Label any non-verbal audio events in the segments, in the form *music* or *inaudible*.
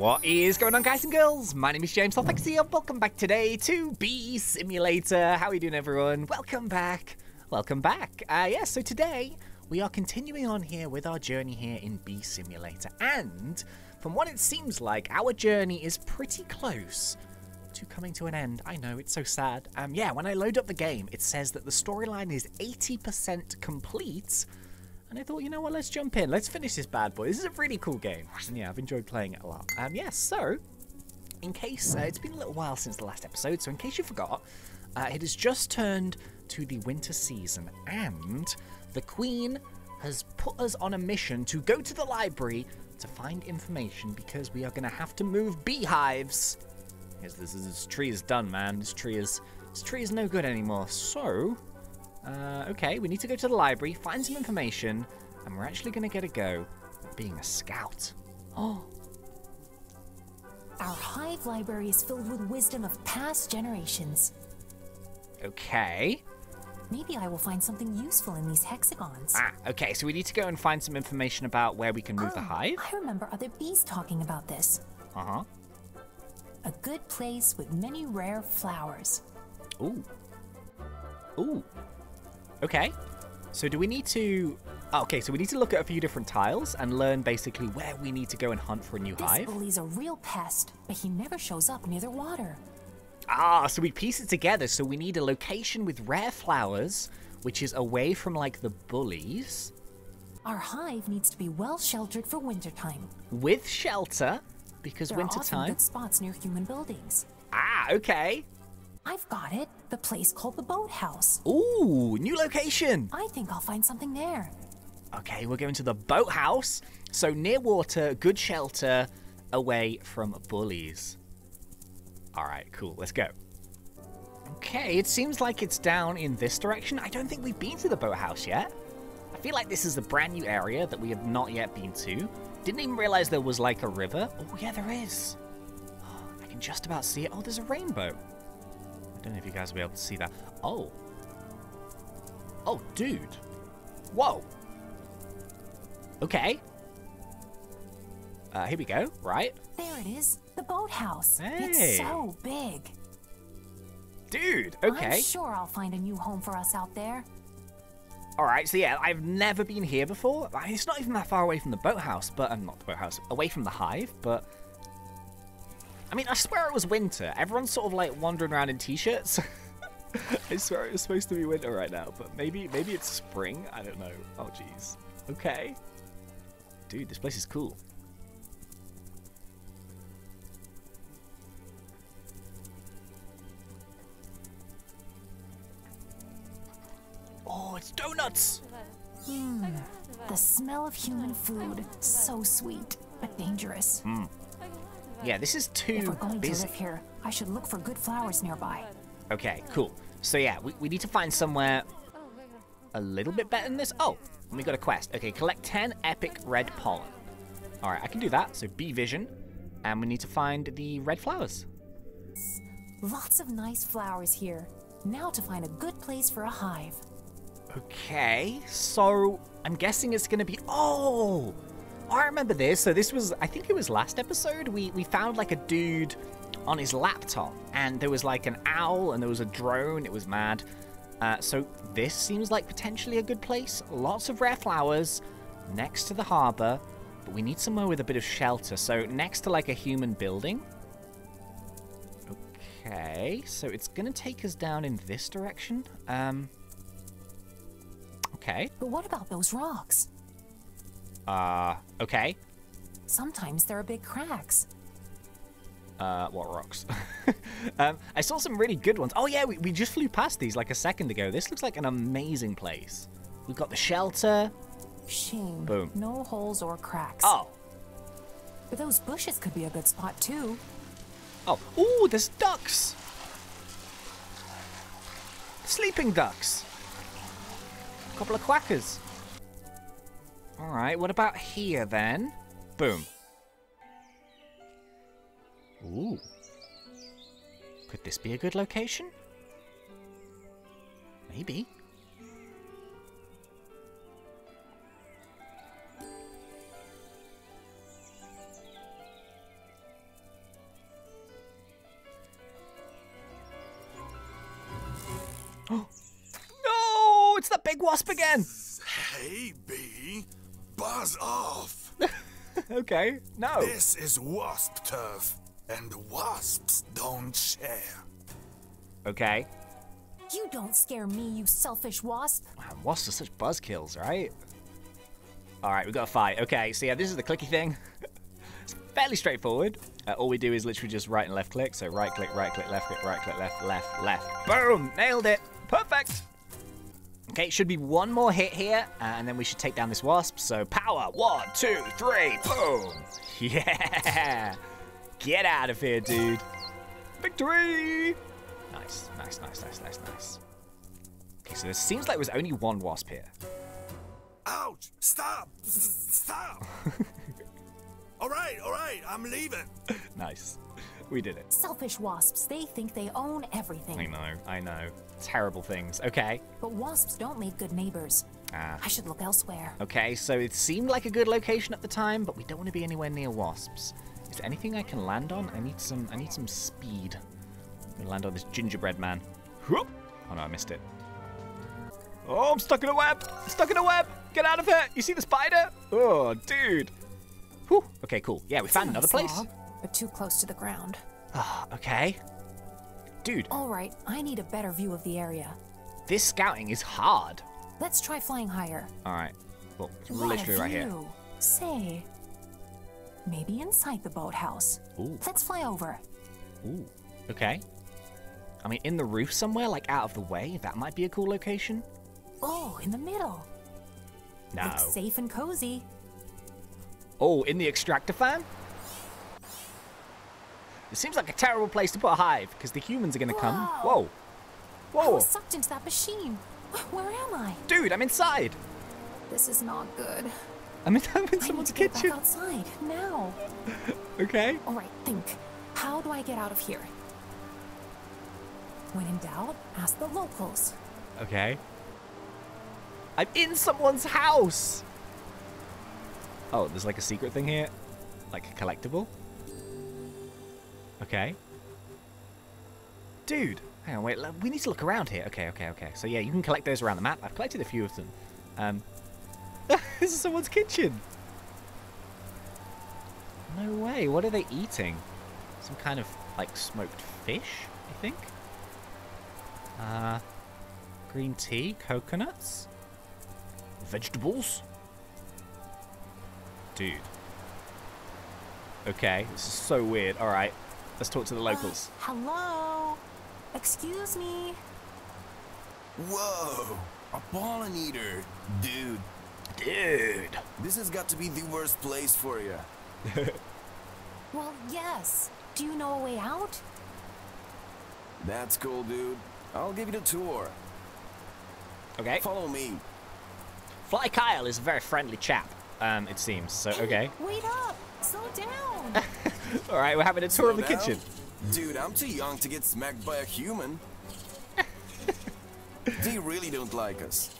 What is going on guys and girls? My name is James here. Welcome back today to Bee Simulator. How are you doing everyone? Welcome back. Welcome back. Uh, yeah, so today we are continuing on here with our journey here in Bee Simulator. And from what it seems like, our journey is pretty close to coming to an end. I know, it's so sad. Um, yeah, when I load up the game, it says that the storyline is 80% complete and I thought, you know what, let's jump in. Let's finish this bad boy. This is a really cool game. And yeah, I've enjoyed playing it a lot. Um, yeah, so, in case, uh, it's been a little while since the last episode, so in case you forgot, uh, it has just turned to the winter season, and the Queen has put us on a mission to go to the library to find information because we are going to have to move beehives. Because this, is, this tree is done, man. This tree is this tree is no good anymore. So, uh, okay, we need to go to the library, find some information, and we're actually going to get a go at being a scout. Oh. Our hive library is filled with wisdom of past generations. Okay. Maybe I will find something useful in these hexagons. Ah, okay, so we need to go and find some information about where we can move the Oh, hive. I remember other bees talking about this. Uh-huh. A good place with many rare flowers. Ooh. Ooh. Okay. So do we need to... oh, okay, so we need to look at a few different tiles and learn basically where we need to go and hunt for a new This hive. bully's a real pest, but he never shows up near the water. Ah, so we piece it together. So we need a location with rare flowers, which is away from like the bullies, Our hive needs to be well sheltered for wintertime. with shelter, because There are often time. good spots near human buildings. Ah, okay. I've got it. The place called the boathouse. Ooh, new location. I think I'll find something there. Okay, we're going to the boathouse. So near water, good shelter, away from bullies. All right, cool. Let's go. Okay, it seems like it's down in this direction. I don't think we've been to the boathouse yet. I feel like this is a brand new area that we have not yet been to. Didn't even realize there was like a river. Oh, yeah, there is. *gasps* I can just about see it. Oh, there's a rainbow. I don't know if you guys will be able to see that. Oh. Oh, dude. Whoa. Okay. Uh, here we go, right? There it is. The boathouse. Hey. It's so big. Dude, okay. I'm sure I'll find a new home for us out there. Alright, so yeah, I've never been here before. It's not even that far away from the boathouse, but, um, not the boathouse, away from the hive, but... I mean, I swear it was winter. Everyone's sort of like wandering around in t-shirts. *laughs* I swear it was supposed to be winter right now, but maybe, maybe it's spring? I don't know. Oh, jeez. Okay. Dude, this place is cool. Oh, it's donuts! Hmm. The smell of human food. So sweet, but dangerous. Hmm. Yeah, this is too If we're going to live here, I should look for good flowers nearby. Okay, cool. So yeah, we, we need to find somewhere a little bit better than this. Oh, we got a quest. Okay, collect 10 epic red pollen. All right, I can do that. So Bee vision, and we need to find the red flowers. Lots of nice flowers here. Now to find a good place for a hive. Okay, so I'm guessing it's gonna be. Oh, I remember this. So this was, I think it was last episode. We we found like a dude on his laptop, and there was like an owl, and there was a drone. It was mad. Uh, so this seems like potentially a good place. Lots of rare flowers next to the harbor, but we need somewhere with a bit of shelter. So next to like a human building. Okay, so it's gonna take us down in this direction. Um. Okay. But what about those rocks? Uh, okay. Sometimes there are big cracks. Uh, what rocks? *laughs* um, I saw some really good ones. Oh yeah, we, we just flew past these like a second ago. This looks like an amazing place. We've got the shelter. Shame. Boom. No holes or cracks. Oh, But those bushes could be a good spot too. oh, ooh, there's ducks. Sleeping ducks. A couple of quackers. Alright, what about here then? Boom. Ooh. Could this be a good location? Maybe. *gasps* no! It's that big wasp again! Hey, big Buzz off. *laughs* okay, no. This is wasp turf, and wasps don't share. Okay. You don't scare me, you selfish wasp. Man, wasps are such buzzkills, right? All right, we got a fight. Okay, so yeah, this is the clicky thing. *laughs* it's fairly straightforward. Uh, all we do is literally just right and left click. So right click, right click, left click, right click, left, left, left. Boom! Nailed it. Perfect. Okay, should be one more hit here, uh, and then we should take down this wasp. So power, one, two, three, boom! *laughs* Yeah! Get out of here, dude. Victory! Nice, nice, nice, nice, nice, nice. Okay, so there seems like there was only one wasp here. Ouch! Stop! *laughs* Stop! *laughs* all right, all right, I'm leaving. Nice. We did it. Selfish wasps, they think they own everything. I know, I know. Terrible things. Okay. But wasps don't make good neighbors. Ah. I should look elsewhere. Okay, so it seemed like a good location at the time, but we don't want to be anywhere near wasps. Is there anything I can land on? I need some I need some speed. I'm gonna land on this gingerbread man. Whoop! Oh no, I missed it. Oh, I'm stuck in a web! I'm stuck in a web! Get out of here! You see the spider? Oh, dude. Whew. Okay, cool. Yeah, we found another place. But too close to the ground. Ah, okay. Dude, All right, I need a better view of the area. this scouting is hard. Let's try flying higher. All right. Well, it's What literally right here. Say, maybe inside the boathouse. Ooh. Let's fly over. Ooh. Okay. I mean, in the roof somewhere, like out of the way, that might be a cool location. Oh, in the middle. No. Looks safe and cozy. Oh, in the extractor fan? It seems like a terrible place to put a hive, because the humans are going to come. Whoa. Whoa. I was sucked into that machine. *laughs* Where am I? Dude, I'm inside. This is not good. I'm in, *laughs* I'm in I need someone's to get kitchen. back outside now. *laughs* Okay. All right, think. How do I get out of here? When in doubt, ask the locals. Okay. I'm in someone's house. Oh, there's like a secret thing here? Like a collectible? Okay. Dude, hang on, wait, we need to look around here. Okay, okay, okay. So yeah, you can collect those around the map. I've collected a few of them. Um, *laughs* this is someone's kitchen. No way, what are they eating? Some kind of, like, smoked fish, I think? Uh, green tea, coconuts, vegetables. Dude. Okay, this is so weird. All right, let's talk to the locals. Hello? Excuse me? Whoa! A pollen eater! Dude, Dude. this has got to be the worst place for you. *laughs* Well, yes. Do you know a way out? That's cool, dude. I'll give you the tour. Okay. Follow me. Fly Kyle is a very friendly chap. Um, it seems. So okay. Wait up! Slow down! *laughs* All right, we're having a tour of the down. kitchen. Dude, I'm too young to get smacked by a human. *laughs* they really don't like us.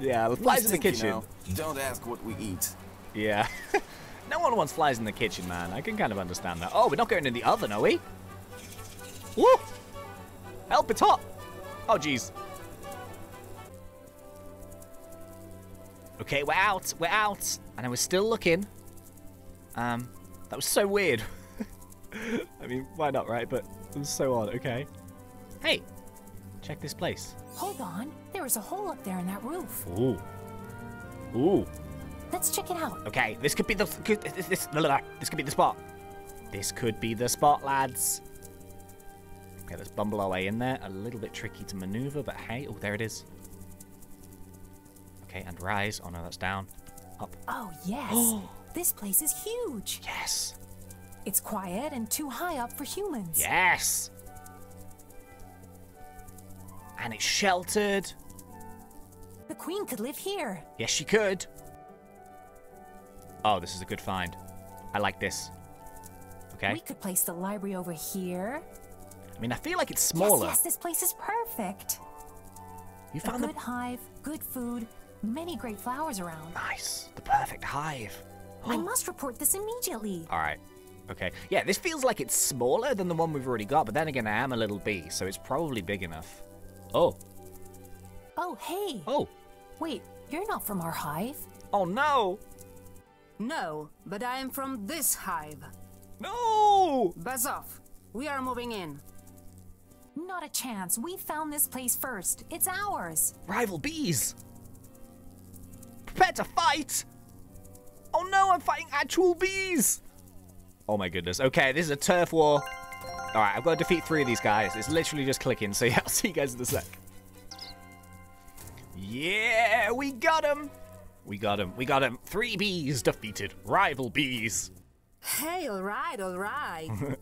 Yeah, the flies in the Think, you kitchen. know, don't ask what we eat. Yeah. *laughs* no one wants flies in the kitchen, man. I can kind of understand that. Oh, we're not going in the oven, are we? Woo! Help, it's hot! Oh, jeez. Okay, we're out. We're out. And I was still looking. Um, that was so weird. *laughs* *laughs* I mean, why not, right? But it was so odd. Okay. Hey, check this place. Hold on. There is a hole up there in that roof. Ooh. Ooh. Let's check it out. Okay, this could be the could, this, this this could be the spot. This could be the spot, lads. Okay, let's bumble our way in there. A little bit tricky to maneuver, but hey, oh, there it is. Okay, and rise. Oh no, that's down. Up. Oh, yes. *gasps* this place is huge. Yes. It's quiet and too high up for humans. Yes. And it's sheltered. The queen could live here. Yes, she could. Oh, this is a good find. I like this. Okay. We could place the library over here. I mean, I feel like it's smaller. Yes, yes, this place is perfect. You A found the good hive, good food, many great flowers around. nice, the perfect hive. I oh. must report this immediately. All right. Okay. Yeah, this feels like it's smaller than the one we've already got, but then again, I am a little bee, so it's probably big enough. Oh. Oh, hey. Oh. Wait, you're not from our hive? Oh no! No, but I am from this hive. No! Buzz off. We are moving in. Not a chance. We found this place first. It's ours. Rival bees! Prepare to fight! Oh no, I'm fighting actual bees! Oh my goodness. Okay, this is a turf war. Alright, I've got to defeat three of these guys. It's literally just clicking, so *laughs* yeah, I'll see you guys in a sec. Yeah, we got him! We got him. We got him. Three bees defeated. Rival bees. Hey, alright, alright. *laughs*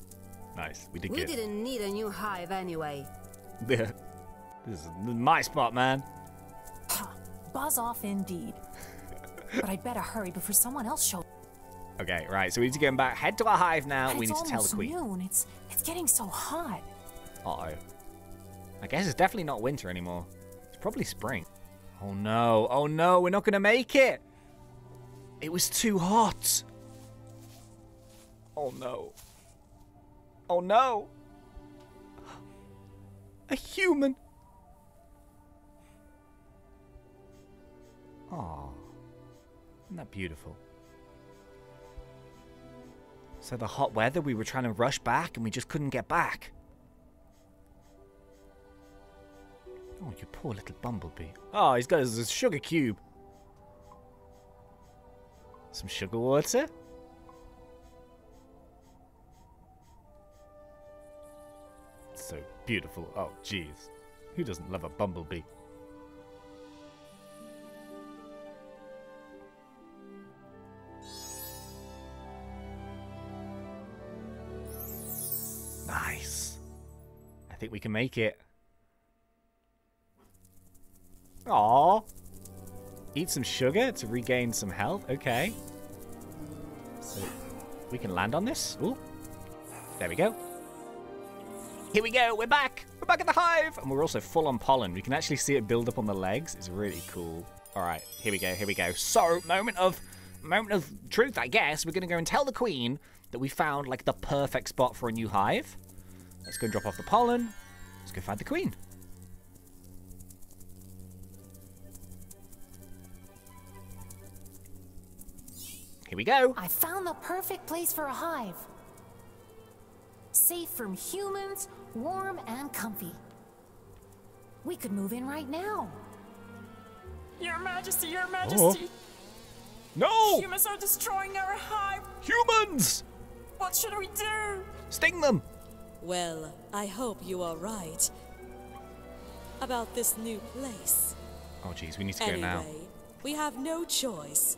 Nice. We did we good. didn't need a new hive anyway. *laughs* Yeah. this is my spot, man. Buzz off indeed. but I'd better hurry before someone else shows. Okay, right. So we need to get back. Head to our hive now. We need to tell the queen. noon. It's it's getting so hot. Uh-oh. I guess it's definitely not winter anymore. It's probably spring. Oh no. Oh no, we're not going to make it. It was too hot. Oh no. Oh no. A human. Oh. Isn't that beautiful? So the hot weather, we were trying to rush back and we just couldn't get back. Oh, you poor little bumblebee. Oh, he's got his, sugar cube. Some sugar water. So beautiful. Oh, jeez. Who doesn't love a bumblebee? Can make it. Aww. Eat some sugar to regain some health. Okay. So we can land on this. Ooh. There we go. Here we go. We're back. We're back at the hive. And we're also full on pollen. We can actually see it build up on the legs. It's really cool. All right. Here we go. Here we go. So, moment of moment of truth, I guess. We're going to go and tell the queen that we found like the perfect spot for a new hive. Let's go and drop off the pollen. Let's go find the queen. Here we go. I found the perfect place for a hive. Safe from humans, warm and comfy. We could move in right now. Your Majesty, Your uh-huh. Majesty! Oh. No! Humans are destroying our hive! Humans! What should we do? Sting them! Well, I hope you are right. About this new place. Oh, jeez, we need to go Anyway, now. we have no choice.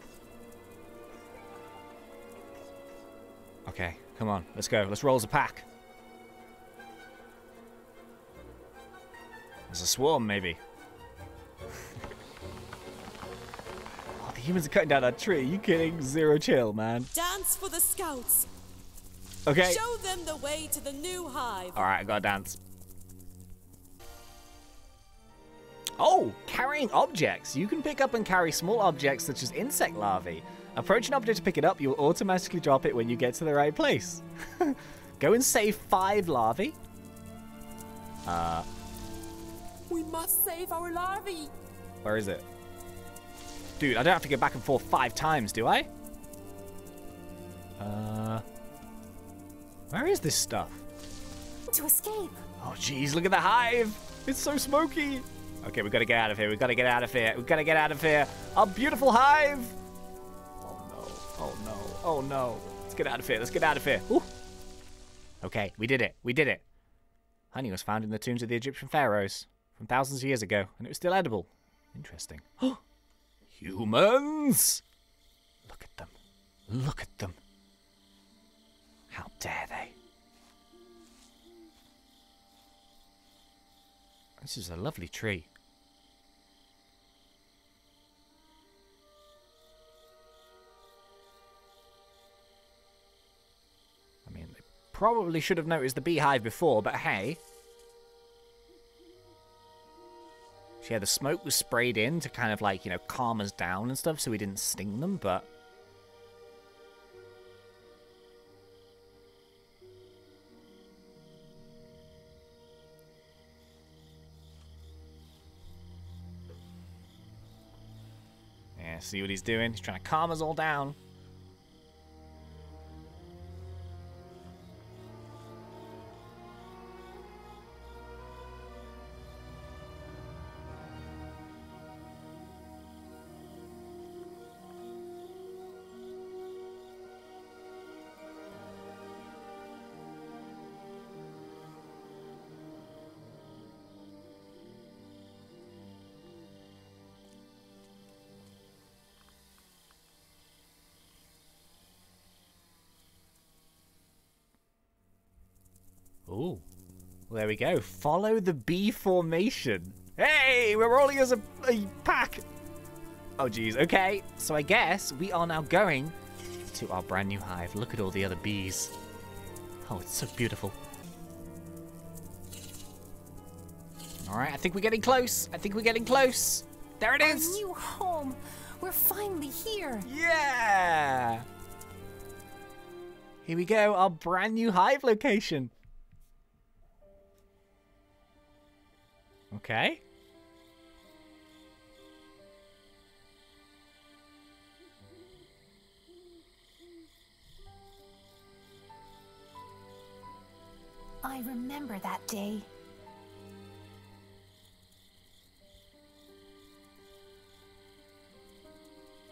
Okay, come on, let's go. Let's roll as a pack. There's a swarm, maybe. *laughs* oh, the humans are cutting down that tree. you kidding? Zero chill, man. Dance for the scouts! Okay. Show them the way to the new hive! Alright, I gotta dance. Oh, carrying objects. You can pick up and carry small objects such as insect larvae. Approach an object to pick it up, you'll automatically drop it when you get to the right place. *laughs* Go and save five larvae. Uh, We must save our larvae! where is it? Dude, I don't have to go back and forth five times, do I? Uh, where is this stuff? To escape. Oh, jeez, look at the hive. It's so smoky. Okay, we've got to get out of here. We've got to get out of here. We've got to get out of here. Our beautiful hive. Oh, no. Oh, no. Oh, no. Let's get out of here. Let's get out of here. Ooh. Okay, we did it. We did it. Honey was found in the tombs of the Egyptian pharaohs from thousands of years ago, and it was still edible. Interesting. *gasps* Humans! Look at them. Look at them. How dare they? This is a lovely tree. I mean, they probably should have noticed the beehive before, but hey. Yeah, the smoke was sprayed in to kind of like, you know, calm us down and stuff so we didn't sting them, but... see what he's doing? He's trying to calm us all down. Ooh. Well, there we go. Follow the B formation. Hey, we're rolling as a, a pack. Oh, geez. Okay, so I guess we are now going to our brand new hive. Look at all the other bees. Oh, it's so beautiful. All right, I think we're getting close. I think we're getting close. There it is. Our new home. We're finally here. Yeah. Here we go, our brand new hive location. Okay. I remember that day.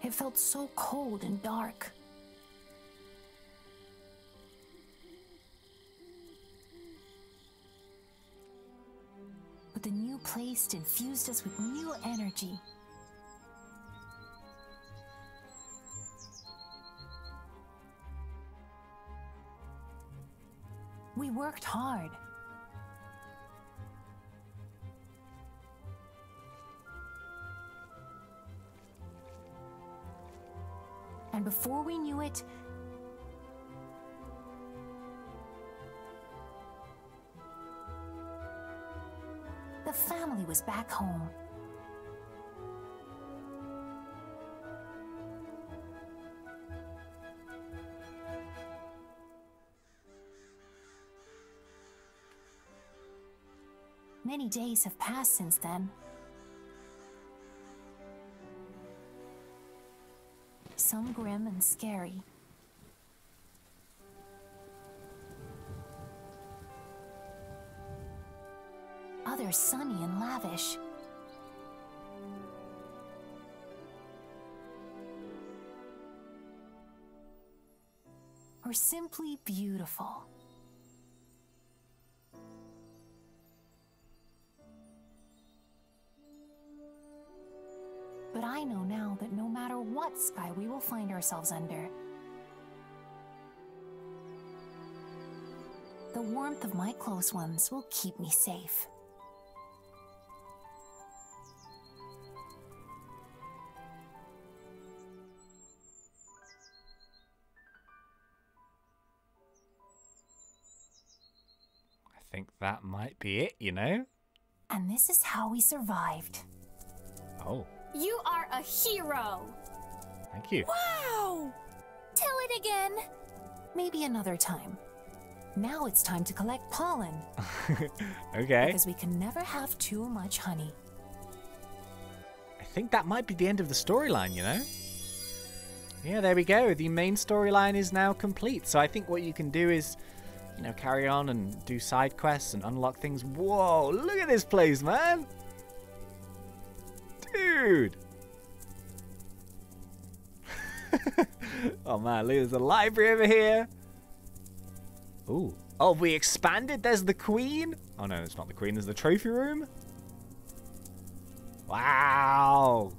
It felt so cold and dark. New place infused us with new energy. We worked hard. And before we knew it, the family was back home. Many days have passed since then. Some grim and scary. Others sunny and lavish. Or simply beautiful. But I know now that no matter what sky we will find ourselves under, the warmth of my close ones will keep me safe. That might be it, you know? And this is how we survived. Oh, You are a hero! thank you. Wow! Tell it again! Maybe another time. Now it's time to collect pollen, *laughs* Okay. because we can never have too much honey. I think that might be the end of the storyline, you know? Yeah, there we go. The main storyline is now complete. So I think what you can do is, you know, carry on and do side quests and unlock things. Whoa, look at this place, man! Dude! *laughs* oh man, look, there's a library over here. Ooh. Oh, we expanded? There's the queen? Oh no, it's not the queen, there's the trophy room. Wow.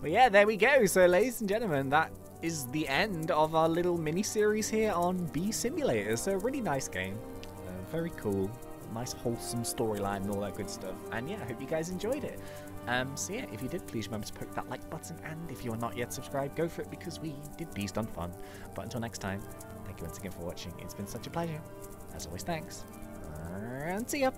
Well, yeah, there we go. So, ladies and gentlemen, that is the end of our little mini series here on Bee Simulator. So, really nice game. Uh, very cool. Nice, wholesome storyline and all that good stuff. And yeah, I hope you guys enjoyed it. Um, so, yeah, if you did, please remember to poke that like button. And if you are not yet subscribed, go for it because we did Bees Done Fun. But until next time, thank you once again for watching. It's been such a pleasure. As always, thanks. And see ya.